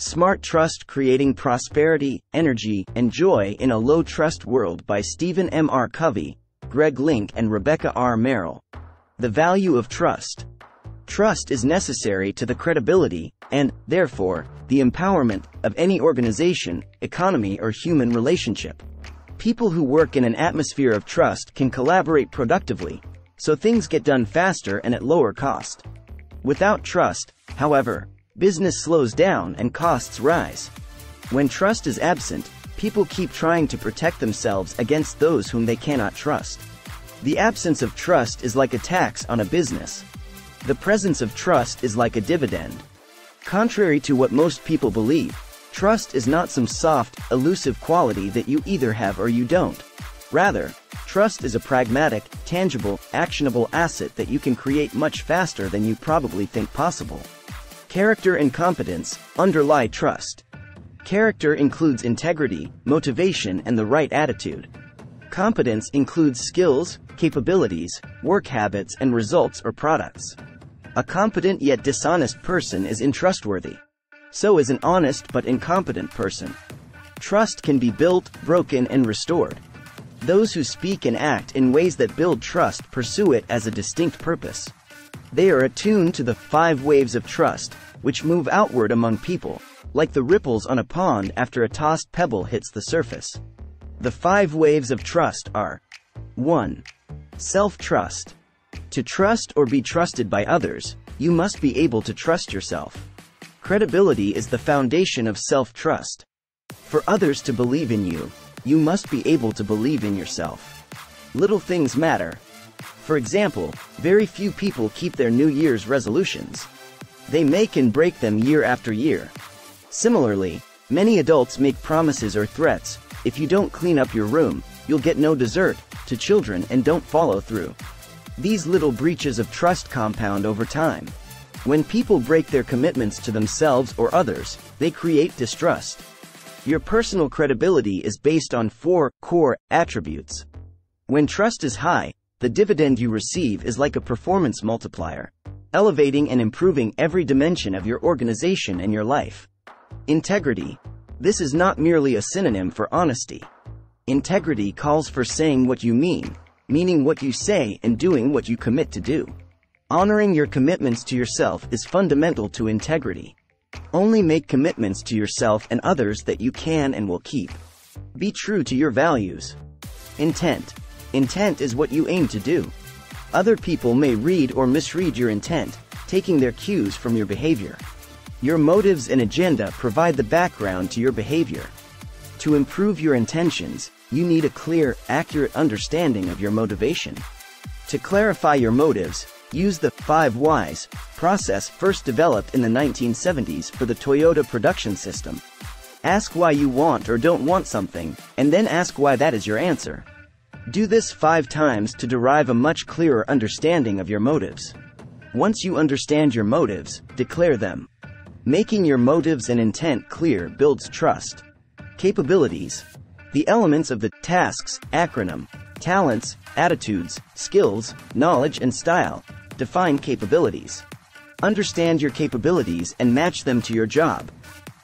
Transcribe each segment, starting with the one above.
Smart Trust Creating Prosperity, Energy, and Joy in a Low Trust World by Stephen M. R. Covey, Greg Link, and Rebecca R. Merrill. The value of trust. Trust is necessary to the credibility, and, therefore, the empowerment, of any organization, economy, or human relationship. People who work in an atmosphere of trust can collaborate productively, so things get done faster and at lower cost. Without trust, however, business slows down and costs rise. When trust is absent, people keep trying to protect themselves against those whom they cannot trust. The absence of trust is like a tax on a business. The presence of trust is like a dividend. Contrary to what most people believe, trust is not some soft, elusive quality that you either have or you don't. Rather, trust is a pragmatic, tangible, actionable asset that you can create much faster than you probably think possible. Character and competence underlie trust. Character includes integrity, motivation, and the right attitude. Competence includes skills, capabilities, work habits, and results or products. A competent yet dishonest person is untrustworthy. So is an honest but incompetent person. Trust can be built, broken, and restored. Those who speak and act in ways that build trust pursue it as a distinct purpose. They are attuned to the five waves of trust, which move outward among people, like the ripples on a pond after a tossed pebble hits the surface. The five waves of trust are 1. Self-trust. To trust or be trusted by others, you must be able to trust yourself. Credibility is the foundation of self-trust. For others to believe in you, you must be able to believe in yourself. Little things matter, for example, very few people keep their New Year's resolutions. They make and break them year after year. Similarly, many adults make promises or threats, if you don't clean up your room, you'll get no dessert, to children and don't follow through. These little breaches of trust compound over time. When people break their commitments to themselves or others, they create distrust. Your personal credibility is based on four core attributes. When trust is high, the dividend you receive is like a performance multiplier, elevating and improving every dimension of your organization and your life. Integrity. This is not merely a synonym for honesty. Integrity calls for saying what you mean, meaning what you say and doing what you commit to do. Honoring your commitments to yourself is fundamental to integrity. Only make commitments to yourself and others that you can and will keep. Be true to your values. Intent. Intent is what you aim to do. Other people may read or misread your intent, taking their cues from your behavior. Your motives and agenda provide the background to your behavior. To improve your intentions, you need a clear, accurate understanding of your motivation. To clarify your motives, use the 5 whys process first developed in the 1970s for the Toyota production system. Ask why you want or don't want something, and then ask why that is your answer. Do this five times to derive a much clearer understanding of your motives. Once you understand your motives, declare them. Making your motives and intent clear builds trust. Capabilities. The elements of the tasks acronym, talents, attitudes, skills, knowledge, and style define capabilities. Understand your capabilities and match them to your job.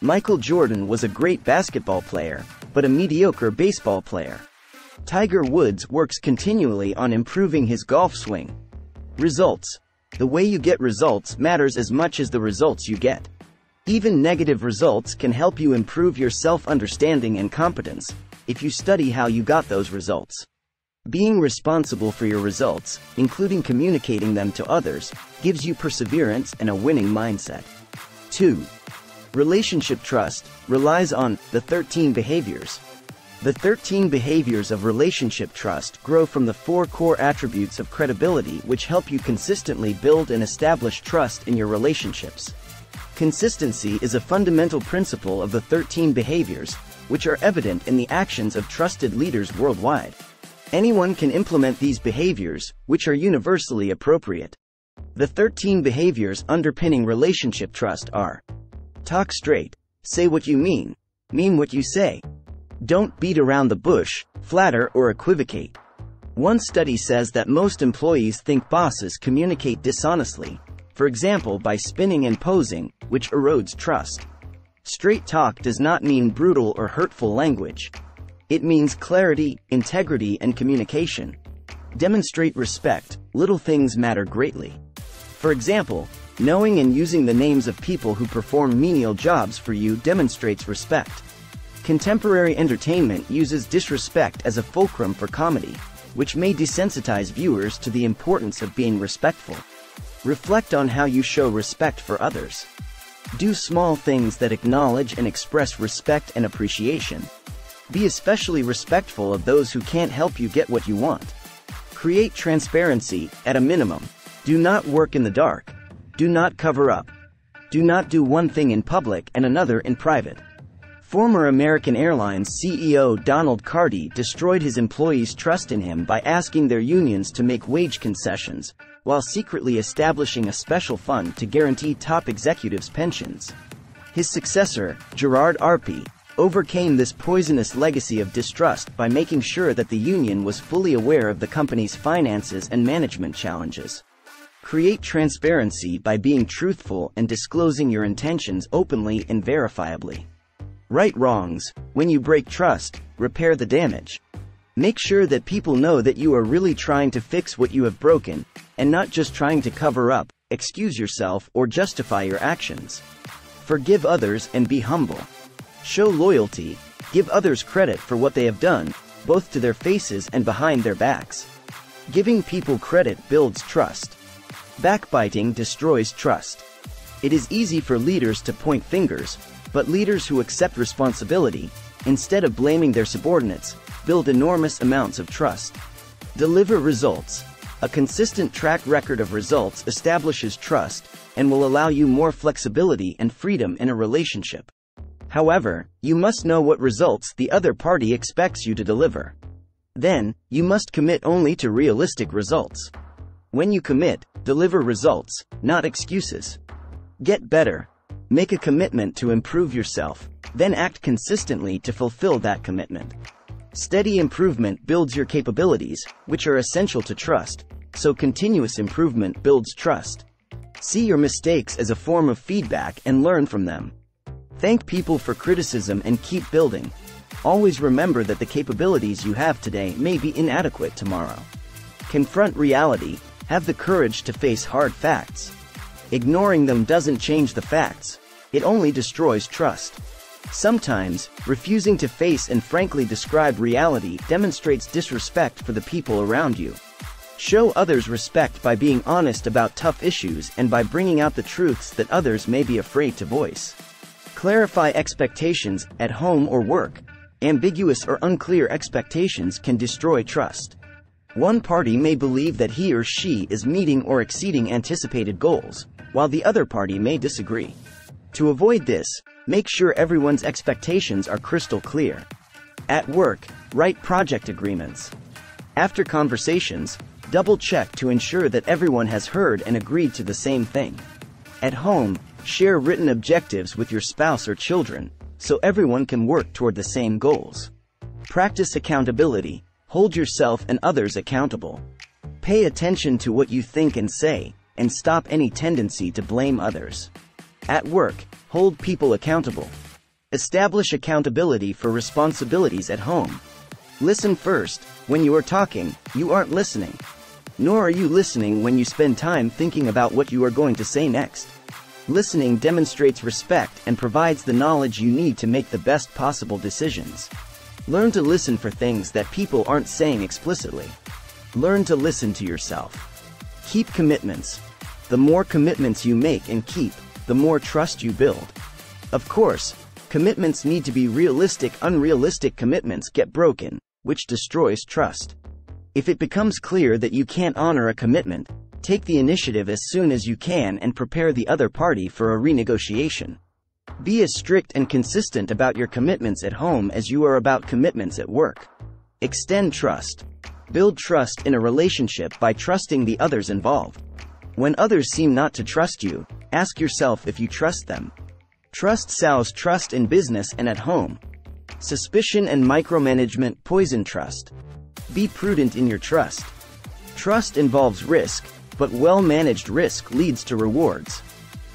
Michael Jordan was a great basketball player, but a mediocre baseball player. Tiger Woods works continually on improving his golf swing. Results. The way you get results matters as much as the results you get. Even negative results can help you improve your self-understanding and competence, if you study how you got those results. Being responsible for your results, including communicating them to others, gives you perseverance and a winning mindset. 2. Relationship trust relies on the 13 behaviors, the 13 behaviors of relationship trust grow from the four core attributes of credibility which help you consistently build and establish trust in your relationships. Consistency is a fundamental principle of the 13 behaviors, which are evident in the actions of trusted leaders worldwide. Anyone can implement these behaviors, which are universally appropriate. The 13 behaviors underpinning relationship trust are Talk straight, say what you mean, mean what you say, don't beat around the bush, flatter or equivocate. One study says that most employees think bosses communicate dishonestly, for example by spinning and posing, which erodes trust. Straight talk does not mean brutal or hurtful language. It means clarity, integrity, and communication. Demonstrate respect, little things matter greatly. For example, knowing and using the names of people who perform menial jobs for you demonstrates respect. Contemporary entertainment uses disrespect as a fulcrum for comedy, which may desensitize viewers to the importance of being respectful. Reflect on how you show respect for others. Do small things that acknowledge and express respect and appreciation. Be especially respectful of those who can't help you get what you want. Create transparency, at a minimum. Do not work in the dark. Do not cover up. Do not do one thing in public and another in private. Former American Airlines CEO Donald Carty destroyed his employees' trust in him by asking their unions to make wage concessions, while secretly establishing a special fund to guarantee top executives' pensions. His successor, Gerard Arpey, overcame this poisonous legacy of distrust by making sure that the union was fully aware of the company's finances and management challenges. Create transparency by being truthful and disclosing your intentions openly and verifiably. Right wrongs, when you break trust, repair the damage. Make sure that people know that you are really trying to fix what you have broken, and not just trying to cover up, excuse yourself, or justify your actions. Forgive others and be humble. Show loyalty, give others credit for what they have done, both to their faces and behind their backs. Giving people credit builds trust. Backbiting destroys trust. It is easy for leaders to point fingers, but leaders who accept responsibility, instead of blaming their subordinates, build enormous amounts of trust. Deliver results. A consistent track record of results establishes trust and will allow you more flexibility and freedom in a relationship. However, you must know what results the other party expects you to deliver. Then, you must commit only to realistic results. When you commit, deliver results, not excuses. Get better. Make a commitment to improve yourself, then act consistently to fulfill that commitment. Steady improvement builds your capabilities, which are essential to trust, so continuous improvement builds trust. See your mistakes as a form of feedback and learn from them. Thank people for criticism and keep building. Always remember that the capabilities you have today may be inadequate tomorrow. Confront reality, have the courage to face hard facts. Ignoring them doesn't change the facts, it only destroys trust. Sometimes, refusing to face and frankly describe reality demonstrates disrespect for the people around you. Show others respect by being honest about tough issues and by bringing out the truths that others may be afraid to voice. Clarify expectations, at home or work. Ambiguous or unclear expectations can destroy trust. One party may believe that he or she is meeting or exceeding anticipated goals, while the other party may disagree. To avoid this, make sure everyone's expectations are crystal clear. At work, write project agreements. After conversations, double check to ensure that everyone has heard and agreed to the same thing. At home, share written objectives with your spouse or children, so everyone can work toward the same goals. Practice accountability, hold yourself and others accountable. Pay attention to what you think and say, and stop any tendency to blame others. At work, hold people accountable. Establish accountability for responsibilities at home. Listen first, when you are talking, you aren't listening. Nor are you listening when you spend time thinking about what you are going to say next. Listening demonstrates respect and provides the knowledge you need to make the best possible decisions. Learn to listen for things that people aren't saying explicitly. Learn to listen to yourself. Keep commitments. The more commitments you make and keep, the more trust you build. Of course, commitments need to be realistic. Unrealistic commitments get broken, which destroys trust. If it becomes clear that you can't honor a commitment, take the initiative as soon as you can and prepare the other party for a renegotiation. Be as strict and consistent about your commitments at home as you are about commitments at work. Extend trust. Build trust in a relationship by trusting the others involved. When others seem not to trust you, ask yourself if you trust them. Trust sows trust in business and at home. Suspicion and micromanagement poison trust. Be prudent in your trust. Trust involves risk, but well managed risk leads to rewards.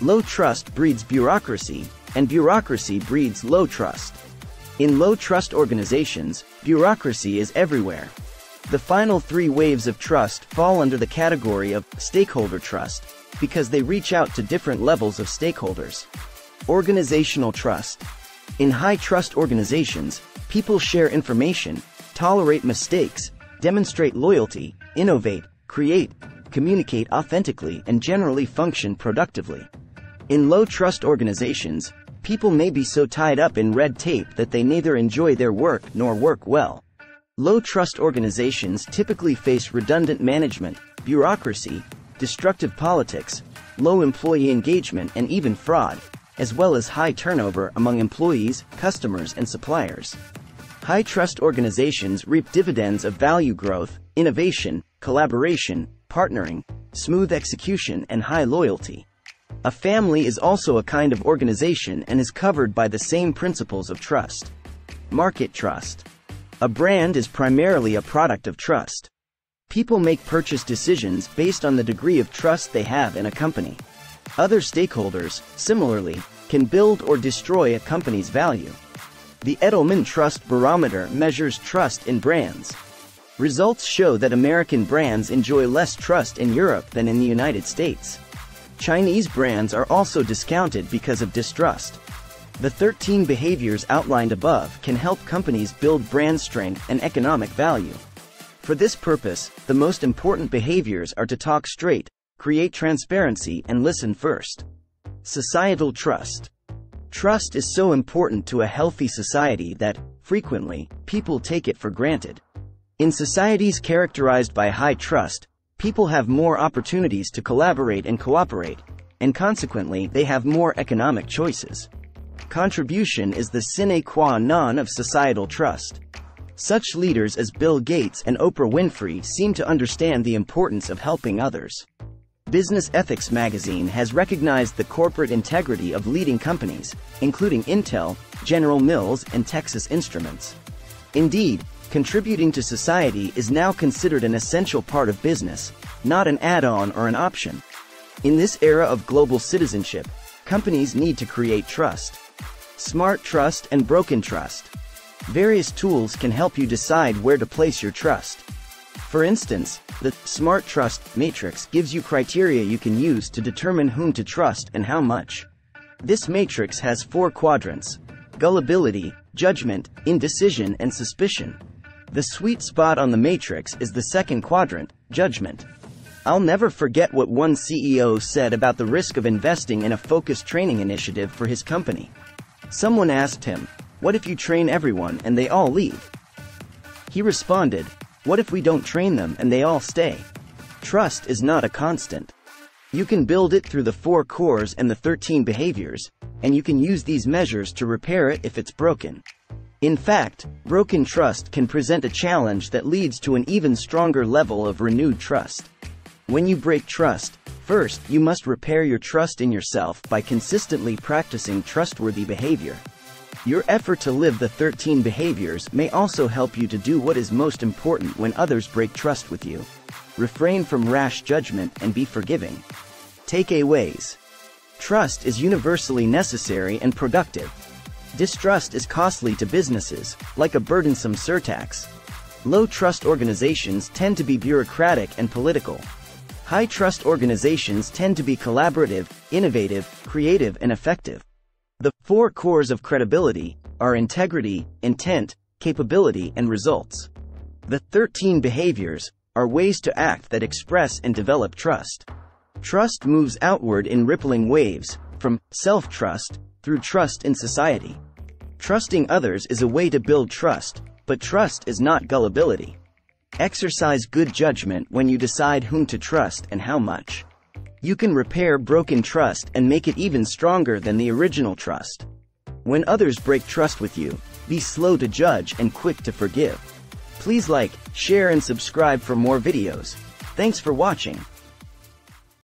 Low trust breeds bureaucracy, and bureaucracy breeds low trust. In low trust organizations, bureaucracy is everywhere. The final three waves of trust fall under the category of stakeholder trust, because they reach out to different levels of stakeholders. Organizational trust. In high trust organizations, people share information, tolerate mistakes, demonstrate loyalty, innovate, create, communicate authentically, and generally function productively. In low trust organizations, people may be so tied up in red tape that they neither enjoy their work nor work well. Low trust organizations typically face redundant management, bureaucracy, destructive politics, low employee engagement, and even fraud, as well as high turnover among employees, customers, and suppliers. High trust organizations reap dividends of value growth, innovation, collaboration, partnering, smooth execution, and high loyalty. A family is also a kind of organization and is covered by the same principles of trust. Market trust. A brand is primarily a product of trust. People make purchase decisions based on the degree of trust they have in a company. Other stakeholders, similarly, can build or destroy a company's value. The Edelman Trust Barometer measures trust in brands. Results show that American brands enjoy less trust in Europe than in the United States. Chinese brands are also discounted because of distrust. The 13 behaviors outlined above can help companies build brand strength and economic value. For this purpose, the most important behaviors are to talk straight, create transparency, and listen first. Societal trust. Trust is so important to a healthy society that, frequently, people take it for granted. In societies characterized by high trust, people have more opportunities to collaborate and cooperate, and consequently they have more economic choices. Contribution is the sine qua non of societal trust. Such leaders as Bill Gates and Oprah Winfrey seem to understand the importance of helping others. Business Ethics magazine has recognized the corporate integrity of leading companies, including Intel, General Mills, and Texas Instruments. Indeed, Contributing to society is now considered an essential part of business, not an add-on or an option. In this era of global citizenship, companies need to create trust. Smart trust and broken trust. Various tools can help you decide where to place your trust. For instance, the Smart Trust Matrix gives you criteria you can use to determine whom to trust and how much. This matrix has four quadrants gullibility, judgment, indecision, and suspicion. The sweet spot on the matrix is the second quadrant, judgment. I'll never forget what one CEO said about the risk of investing in a focused training initiative for his company. Someone asked him, What if you train everyone and they all leave? He responded, What if we don't train them and they all stay? Trust is not a constant. You can build it through the four cores and the 13 behaviors, and you can use these measures to repair it if it's broken. In fact, broken trust can present a challenge that leads to an even stronger level of renewed trust. When you break trust, first, you must repair your trust in yourself by consistently practicing trustworthy behavior. Your effort to live the 13 behaviors may also help you to do what is most important when others break trust with you. Refrain from rash judgment and be forgiving. Takeaways. Trust is universally necessary and productive, Distrust is costly to businesses, like a burdensome surtax. Low trust organizations tend to be bureaucratic and political. High trust organizations tend to be collaborative, innovative, creative, and effective. The four cores of credibility are integrity, intent, capability, and results. The 13 behaviors are ways to act that express and develop trust. Trust moves outward in rippling waves, from self trust through trust in society. Trusting others is a way to build trust, but trust is not gullibility. Exercise good judgment when you decide whom to trust and how much. You can repair broken trust and make it even stronger than the original trust. When others break trust with you, be slow to judge and quick to forgive. Please like, share and subscribe for more videos. Thanks for watching.